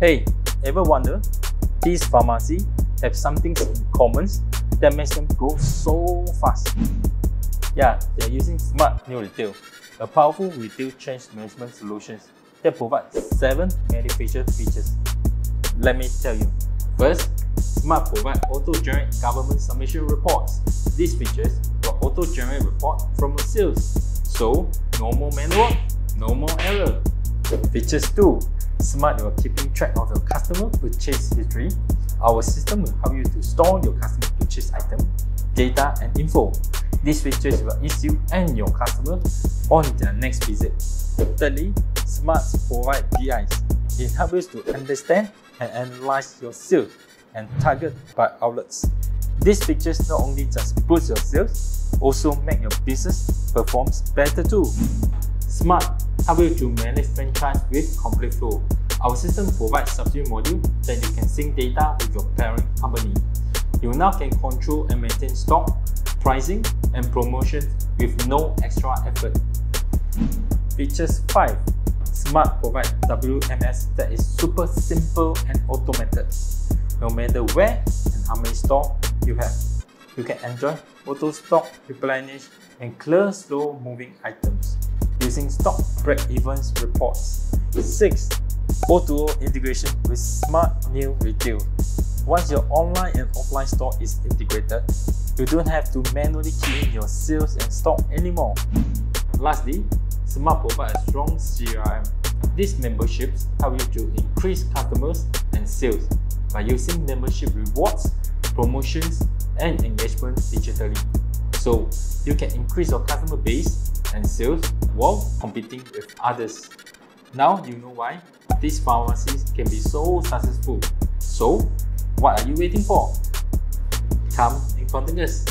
Hey, ever wonder? These pharmacy have something in common that makes them grow so fast. Yeah, they're using Smart New Retail, a powerful retail change management solutions that provide seven manufacturer features. Let me tell you. First, Smart provide auto-generate government submission reports. These features will auto-generate report from sales. So, no more manual, no more error. Features 2. Smart are keeping track of your customer purchase history. Our system will help you to store your customer purchase item, data and info. These features will ease you and your customer on their next visit. Thirdly, Smart provide BIs. It helps you to understand and analyze your sales and target by outlets. These features not only just boost your sales, also make your business performs better too. Smart help you to manage franchise with complete flow. Our system provides subsidiary module that you can sync data with your parent company. You now can control and maintain stock, pricing, and promotions with no extra effort. Features 5. Smart provides WMS that is super simple and automated. No matter where and how many stock you have, you can enjoy auto stock replenish and clear slow moving items using stock break-evens reports. 6. O2O integration with Smart New Retail. Once your online and offline store is integrated, you don't have to manually key in your sales and stock anymore. Lastly, Smart provides a strong CRM. These memberships help you to increase customers and sales by using membership rewards, promotions, and engagement digitally. So you can increase your customer base and sales while competing with others. Now you know why these pharmacies can be so successful. So, what are you waiting for? Come and contact us.